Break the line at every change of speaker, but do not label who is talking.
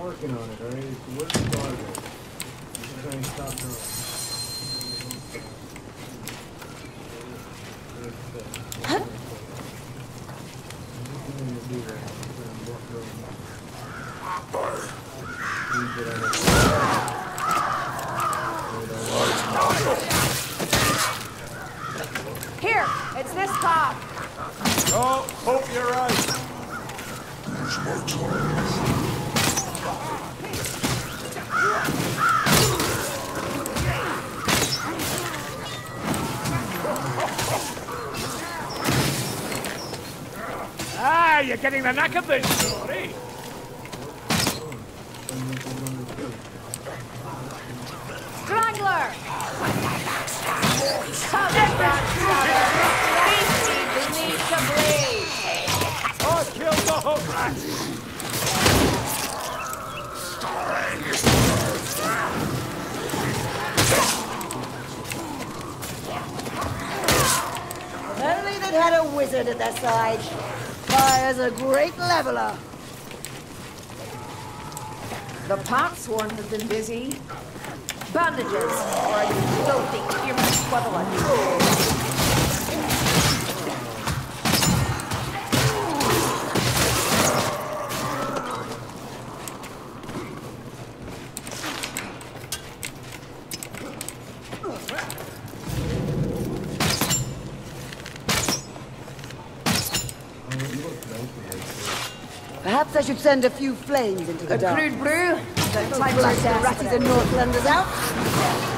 working on it, alright? It's a work in progress. Just trying to stop now. Everything to do there. I'm walking around. Leave it on it.
Here, it's this top.
Oh, hope you're right. Ah, you're getting the knack of this story.
Strangler! Come back, brother! Beastie beneath the blade!
Oh, kill the rat.
Only they'd had a wizard at their side. Fire's a great leveler.
The potsworn has been busy. Bandages, or you filthy human
Perhaps I should send a few flames into the dark.
A crude brew? The type of
the ratties and Northlanders out.